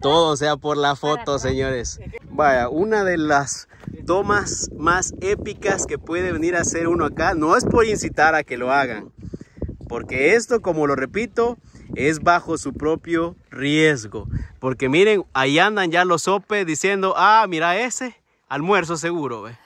Todo sea por la foto, señores. Vaya, una de las tomas más épicas que puede venir a hacer uno acá, no es por incitar a que lo hagan, porque esto, como lo repito, es bajo su propio riesgo. Porque miren, ahí andan ya los sopes diciendo, ah, mira ese, almuerzo seguro, ¿ve?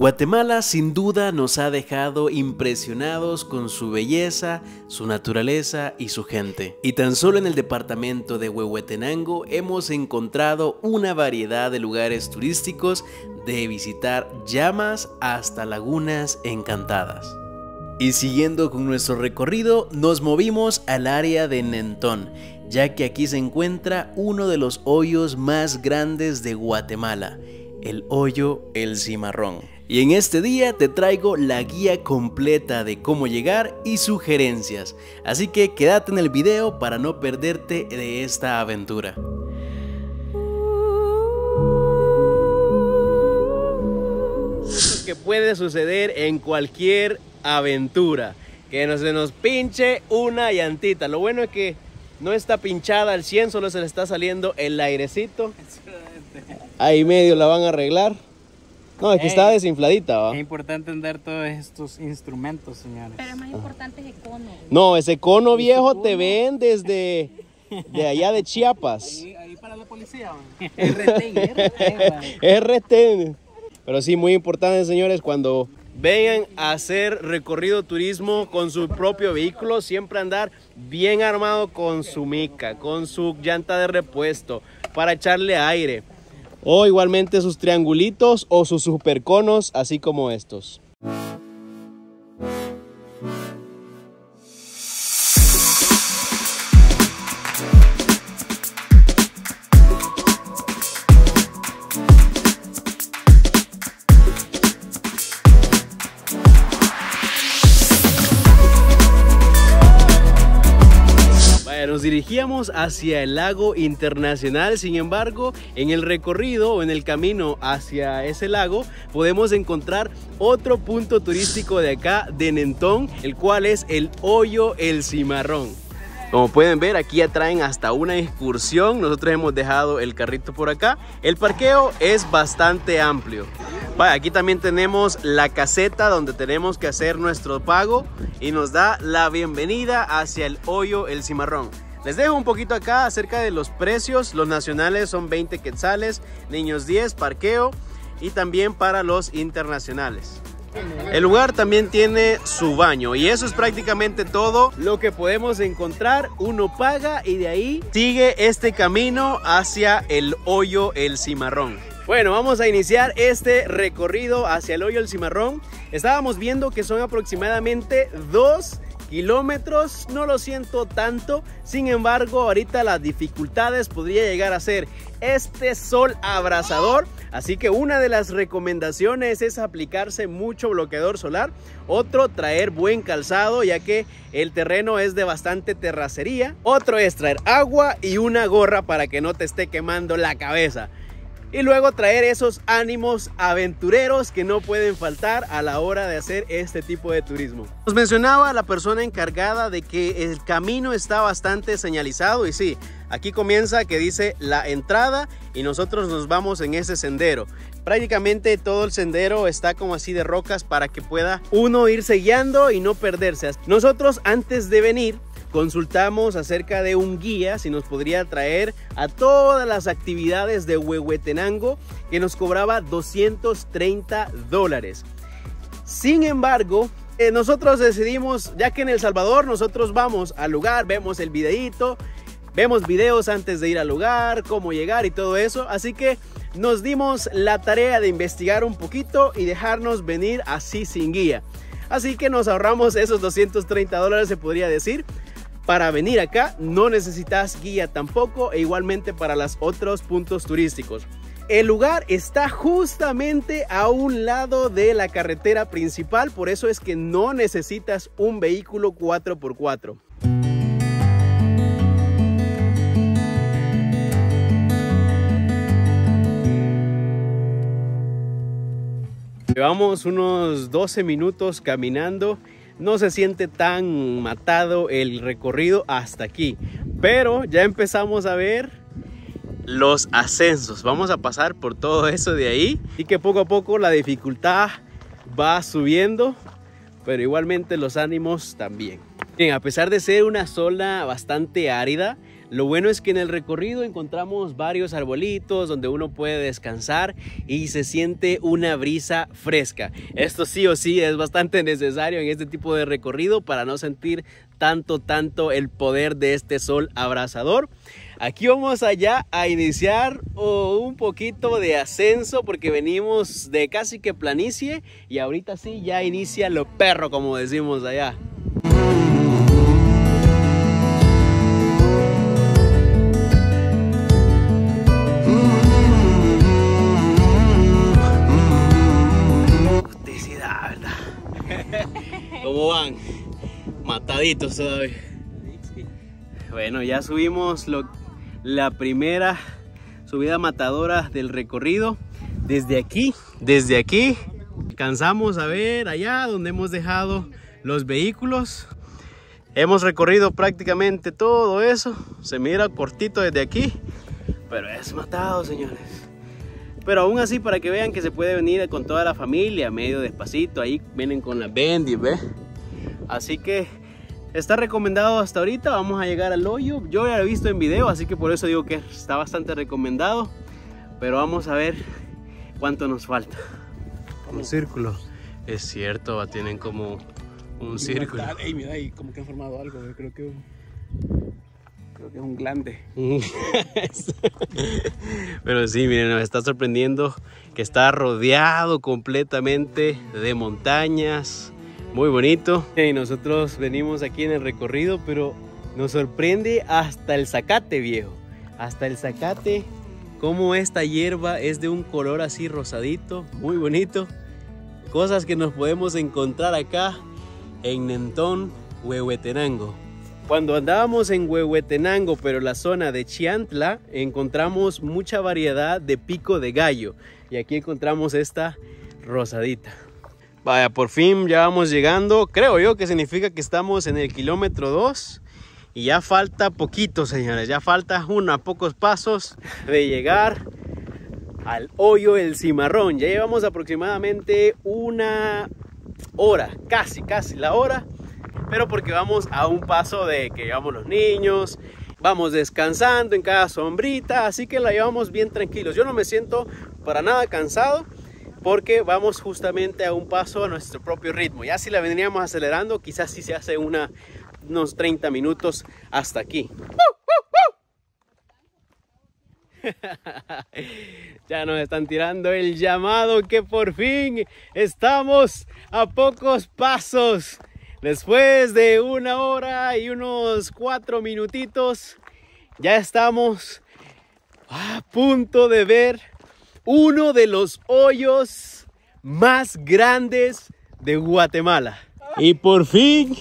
Guatemala sin duda nos ha dejado impresionados con su belleza, su naturaleza y su gente. Y tan solo en el departamento de Huehuetenango hemos encontrado una variedad de lugares turísticos de visitar llamas hasta lagunas encantadas. Y siguiendo con nuestro recorrido, nos movimos al área de Nentón, ya que aquí se encuentra uno de los hoyos más grandes de Guatemala, el hoyo El Cimarrón. Y en este día te traigo la guía completa de cómo llegar y sugerencias, así que quédate en el video para no perderte de esta aventura. que puede suceder en cualquier aventura, que no se nos pinche una llantita. Lo bueno es que no está pinchada al 100, solo se le está saliendo el airecito. Ahí medio la van a arreglar. No, es que está desinfladita, ¿va? Es importante andar todos estos instrumentos, señores. Pero más importante es el cono. No, ese cono viejo te ven desde de allá de Chiapas. Ahí, ahí para la policía, es retén. Pero sí, muy importante, señores, cuando vengan a hacer recorrido turismo con su propio vehículo, siempre andar bien armado con su mica, con su llanta de repuesto, para echarle aire o igualmente sus triangulitos o sus superconos, así como estos. Hacia el lago internacional, sin embargo, en el recorrido o en el camino hacia ese lago podemos encontrar otro punto turístico de acá, de Nentón, el cual es el Hoyo El Cimarrón. Como pueden ver, aquí ya traen hasta una excursión. Nosotros hemos dejado el carrito por acá. El parqueo es bastante amplio. aquí también tenemos la caseta donde tenemos que hacer nuestro pago y nos da la bienvenida hacia el hoyo El Cimarrón. Les dejo un poquito acá acerca de los precios. Los nacionales son 20 quetzales, niños 10, parqueo y también para los internacionales. El lugar también tiene su baño y eso es prácticamente todo lo que podemos encontrar. Uno paga y de ahí sigue este camino hacia el hoyo El Cimarrón. Bueno, vamos a iniciar este recorrido hacia el hoyo El Cimarrón. Estábamos viendo que son aproximadamente dos kilómetros, no lo siento tanto. Sin embargo, ahorita las dificultades podría llegar a ser este sol abrasador. Así que una de las recomendaciones es aplicarse mucho bloqueador solar. Otro, traer buen calzado ya que el terreno es de bastante terracería. Otro es traer agua y una gorra para que no te esté quemando la cabeza y luego traer esos ánimos aventureros que no pueden faltar a la hora de hacer este tipo de turismo. Nos mencionaba la persona encargada de que el camino está bastante señalizado y sí, aquí comienza que dice la entrada y nosotros nos vamos en ese sendero. Prácticamente todo el sendero está como así de rocas para que pueda uno irse guiando y no perderse. Nosotros antes de venir consultamos acerca de un guía si nos podría traer a todas las actividades de Huehuetenango que nos cobraba 230 dólares. Sin embargo, eh, nosotros decidimos, ya que en El Salvador nosotros vamos al lugar, vemos el videito, vemos videos antes de ir al lugar, cómo llegar y todo eso, así que nos dimos la tarea de investigar un poquito y dejarnos venir así sin guía. Así que nos ahorramos esos 230 dólares, se podría decir. Para venir acá no necesitas guía tampoco e igualmente para los otros puntos turísticos. El lugar está justamente a un lado de la carretera principal, por eso es que no necesitas un vehículo 4x4. Llevamos unos 12 minutos caminando no se siente tan matado el recorrido hasta aquí. Pero ya empezamos a ver los ascensos. Vamos a pasar por todo eso de ahí. Y que poco a poco la dificultad va subiendo. Pero igualmente los ánimos también. Bien, a pesar de ser una zona bastante árida, lo bueno es que en el recorrido encontramos varios arbolitos donde uno puede descansar y se siente una brisa fresca. Esto sí o sí es bastante necesario en este tipo de recorrido para no sentir tanto, tanto el poder de este sol abrasador. Aquí vamos allá a iniciar oh, un poquito de ascenso porque venimos de casi que planicie y ahorita sí ya inicia lo perro como decimos allá. Mataditos todavía. Bueno, ya subimos la primera subida matadora del recorrido. Desde aquí, desde aquí, alcanzamos a ver allá donde hemos dejado los vehículos. Hemos recorrido prácticamente todo eso. Se mira cortito desde aquí, pero es matado, señores. Pero aún así, para que vean que se puede venir con toda la familia, medio despacito, ahí vienen con la Bendy, ¿ve? Así que está recomendado hasta ahorita, vamos a llegar al hoyo. Yo ya lo he visto en video, así que por eso digo que está bastante recomendado. Pero vamos a ver cuánto nos falta. Un círculo. Es cierto, tienen como un círculo. Ey, mira ahí, como que han formado algo, yo creo que... Creo que es un glande. Pero sí, miren, nos está sorprendiendo que está rodeado completamente de montañas. Muy bonito. Y nosotros venimos aquí en el recorrido, pero nos sorprende hasta el zacate, viejo. Hasta el zacate, como esta hierba es de un color así rosadito, muy bonito. Cosas que nos podemos encontrar acá en Nentón, Huehuetenango. Cuando andábamos en Huehuetenango, pero la zona de Chiantla, encontramos mucha variedad de pico de gallo. Y aquí encontramos esta rosadita. Vaya, por fin ya vamos llegando. Creo yo que significa que estamos en el kilómetro 2. Y ya falta poquito, señores. Ya falta unos pocos pasos de llegar al hoyo el cimarrón. Ya llevamos aproximadamente una hora, casi, casi la hora pero porque vamos a un paso de que llevamos los niños, vamos descansando en cada sombrita, así que la llevamos bien tranquilos. Yo no me siento para nada cansado porque vamos justamente a un paso a nuestro propio ritmo. Ya si la vendríamos acelerando, quizás si se hace una, unos 30 minutos hasta aquí. ya nos están tirando el llamado que por fin estamos a pocos pasos Después de una hora y unos cuatro minutitos, ya estamos a punto de ver uno de los hoyos más grandes de Guatemala. Y por fin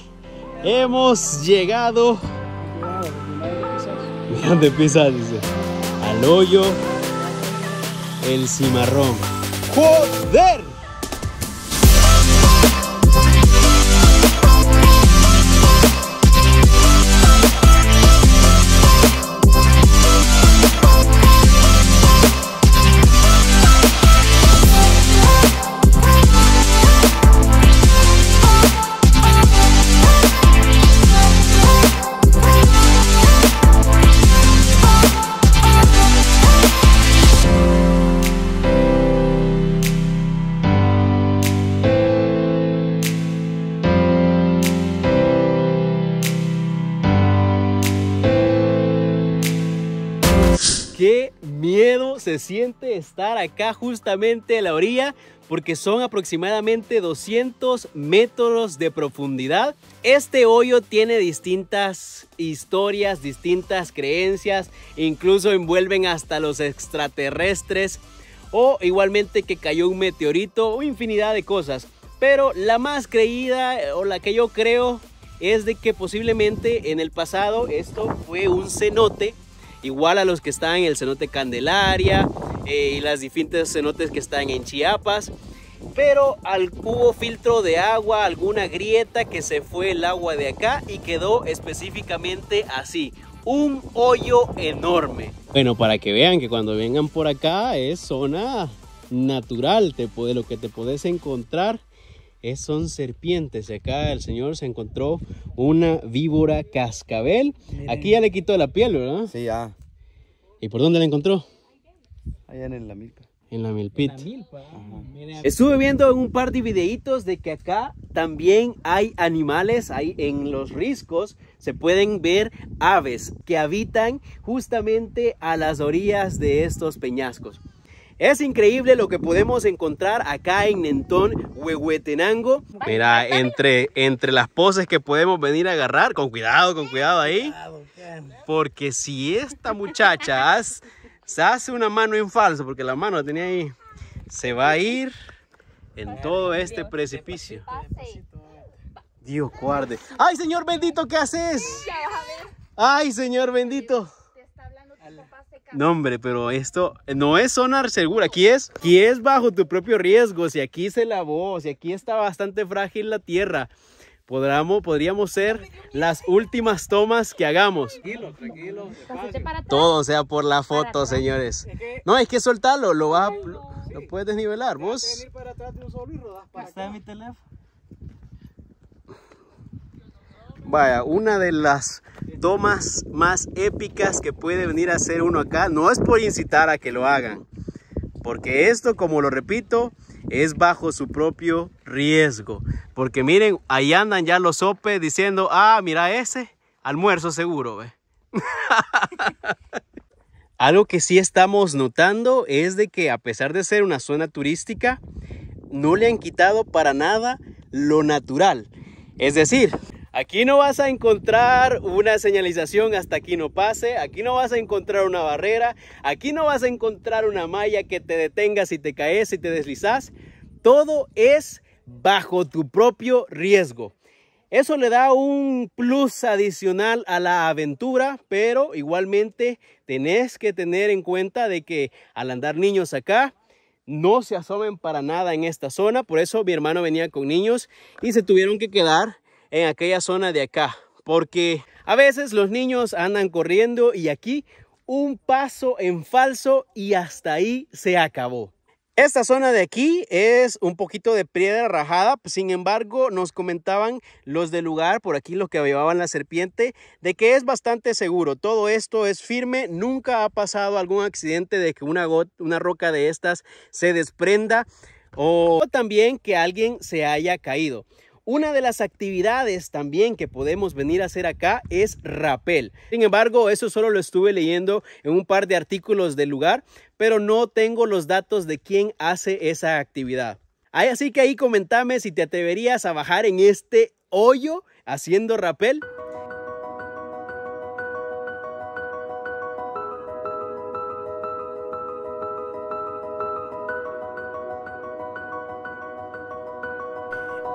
hemos llegado. ¿Dónde pisas? Dice. Al hoyo El cimarrón. ¡Joder! Se siente estar acá justamente a la orilla porque son aproximadamente 200 metros de profundidad. Este hoyo tiene distintas historias, distintas creencias, incluso envuelven hasta los extraterrestres o igualmente que cayó un meteorito o infinidad de cosas. Pero la más creída o la que yo creo es de que posiblemente en el pasado esto fue un cenote igual a los que están en el cenote Candelaria eh, y las diferentes cenotes que están en Chiapas. pero al, hubo filtro de agua, alguna grieta que se fue el agua de acá y quedó específicamente así, un hoyo enorme. Bueno, para que vean que cuando vengan por acá es zona natural, lo que te puedes encontrar es, son serpientes. Acá el señor se encontró una víbora cascabel. Aquí ya le quitó la piel, ¿verdad? Sí, ya. ¿Y por dónde la encontró? Allá en la milpa. En la milpita. Estuve viendo en un par de videitos de que acá también hay animales, hay en los riscos se pueden ver aves que habitan justamente a las orillas de estos peñascos. Es increíble lo que podemos encontrar acá en Nentón, Huehuetenango. Mira, entre, entre las poses que podemos venir a agarrar, con cuidado, con cuidado ahí. Porque si esta muchacha se hace una mano en falso, porque la mano la tenía ahí, se va a ir en todo este precipicio. Dios guarde. ¡Ay, Señor bendito, ¿qué haces? ¡Ay, Señor bendito! No, hombre, pero esto no es zona segura. Aquí es, aquí es bajo tu propio riesgo. Si aquí se lavó, si aquí está bastante frágil la tierra, podríamos, podríamos ser las últimas tomas que hagamos. Tranquilo, tranquilo. Todo sea por la foto, señores. No, hay que soltarlo, lo vas lo, puedes desnivelar. Vos. mi teléfono. Vaya, una de las tomas más épicas que puede venir a hacer uno acá. No es por incitar a que lo hagan, porque esto, como lo repito, es bajo su propio riesgo. Porque miren, ahí andan ya los sopes diciendo, ah, mira ese, almuerzo seguro, ve. Algo que sí estamos notando es de que a pesar de ser una zona turística, no le han quitado para nada lo natural. Es decir, Aquí no vas a encontrar una señalización hasta aquí no pase, aquí no vas a encontrar una barrera, aquí no vas a encontrar una malla que te detenga si te caes, si te deslizas. Todo es bajo tu propio riesgo. Eso le da un plus adicional a la aventura, pero igualmente tenés que tener en cuenta de que al andar niños acá, no se asomen para nada en esta zona. Por eso mi hermano venía con niños y se tuvieron que quedar en aquella zona de acá. Porque a veces los niños andan corriendo y aquí un paso en falso y hasta ahí se acabó. Esta zona de aquí es un poquito de piedra rajada, sin embargo nos comentaban los del lugar, por aquí los que llevaban la serpiente, de que es bastante seguro. Todo esto es firme, nunca ha pasado algún accidente de que una, una roca de estas se desprenda o también que alguien se haya caído. Una de las actividades también que podemos venir a hacer acá es rapel. Sin embargo, eso solo lo estuve leyendo en un par de artículos del lugar, pero no tengo los datos de quién hace esa actividad. Así que ahí comentame si te atreverías a bajar en este hoyo haciendo rapel.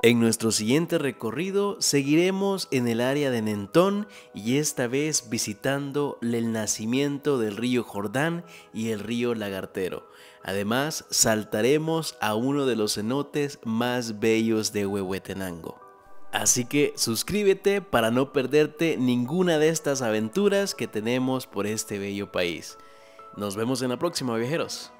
En nuestro siguiente recorrido seguiremos en el área de Nentón y esta vez visitando el nacimiento del río Jordán y el río Lagartero. Además, saltaremos a uno de los cenotes más bellos de Huehuetenango. Así que suscríbete para no perderte ninguna de estas aventuras que tenemos por este bello país. Nos vemos en la próxima, viajeros.